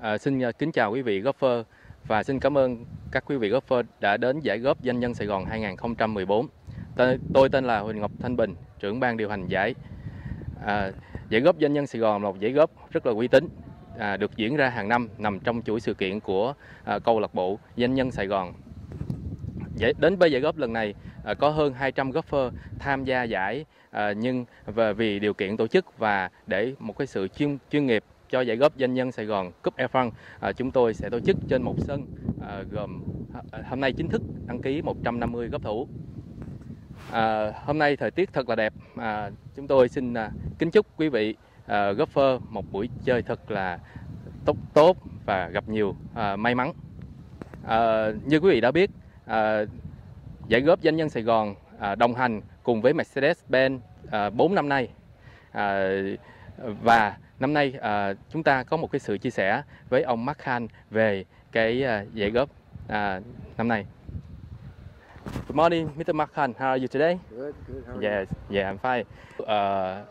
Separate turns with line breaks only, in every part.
À, xin à, kính chào quý vị golfer và xin cảm ơn các quý vị golfer đã đến giải góp danh nhân Sài Gòn 2014. Tôi, tôi tên là Huỳnh Ngọc Thanh Bình, trưởng ban điều hành giải. À, giải góp danh nhân Sài Gòn là một giải góp rất là uy tín, à, được diễn ra hàng năm nằm trong chuỗi sự kiện của à, câu lạc bộ danh nhân Sài Gòn. Giải, đến với giải góp lần này à, có hơn 200 golfer tham gia giải à, nhưng và vì điều kiện tổ chức và để một cái sự chuyên chuyên nghiệp cho giải góp doanh nhân Sài Gòn Cup Air France à, chúng tôi sẽ tổ chức trên một sân à, gồm à, à, hôm nay chính thức đăng ký 150 góp thủ. À, hôm nay thời tiết thật là đẹp. À, chúng tôi xin à, kính chúc quý vị à, golfer một buổi chơi thật là tốt tốt và gặp nhiều à, may mắn. À, như quý vị đã biết, à, giải góp doanh nhân Sài Gòn à, đồng hành cùng với Mercedes-Benz à, 4 năm nay. À, và năm nay à, chúng ta có một cái sự chia sẻ với ông Mark Khan về cái à, giải góp à, năm nay. Good morning, Mr. Mark Khan. How are you today?
Good, good. How are
Yes, yeah, I'm fine. Uh,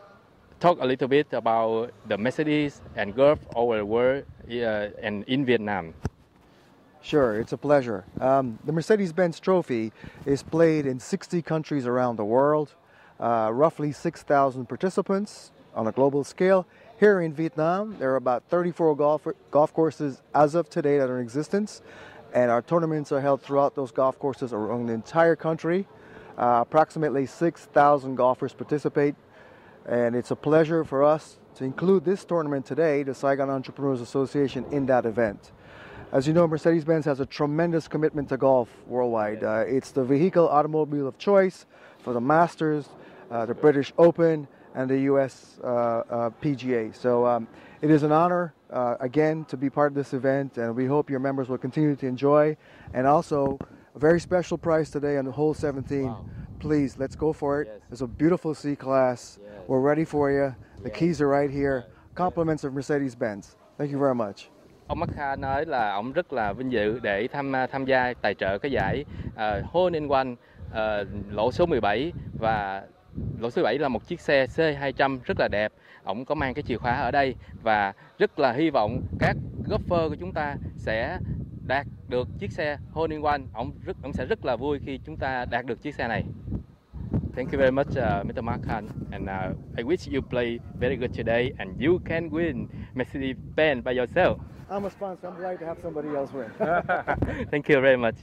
talk a little bit about the Mercedes and golf over the world uh, and in Vietnam.
Sure, it's a pleasure. Um, the Mercedes Benz Trophy is played in 60 countries around the world, uh, roughly 6,000 participants on a global scale. Here in Vietnam, there are about 34 golf, golf courses as of today that are in existence, and our tournaments are held throughout those golf courses around the entire country. Uh, approximately 6,000 golfers participate, and it's a pleasure for us to include this tournament today, the Saigon Entrepreneurs Association, in that event. As you know, Mercedes Benz has a tremendous commitment to golf worldwide. Uh, it's the vehicle automobile of choice for the Masters, uh, the British Open, and the US uh, uh, PGA. So um, it is an honor, uh, again, to be part of this event, and we hope your members will continue to enjoy. And also, a very special prize today on the hole 17.
Wow.
Please, let's go for it.
Yes.
It's a beautiful C class.
Yes.
We're ready for you. The
Yes.
keys are right here. Compliments of Mercedes Benz. Thank you very much.
Ông Mark Khan nói là ông rất là vinh dự để tham tham gia tài trợ cái giải uh, Hole in One uh, lỗ số 17 và lỗ số 17 là một chiếc xe C200 rất là đẹp. Ông có mang cái chìa khóa ở đây và rất là hy vọng các golfer của chúng ta sẽ đạt được chiếc xe Hole in One. Ông rất ông sẽ rất là vui khi chúng ta đạt được chiếc xe này. Thank you very much, uh, Mr. Mark Khan, and uh, I wish you play very good today, and you can win Mercedes-Benz by yourself.
I'm a sponsor. I'm glad to have somebody else win.
Thank you very much.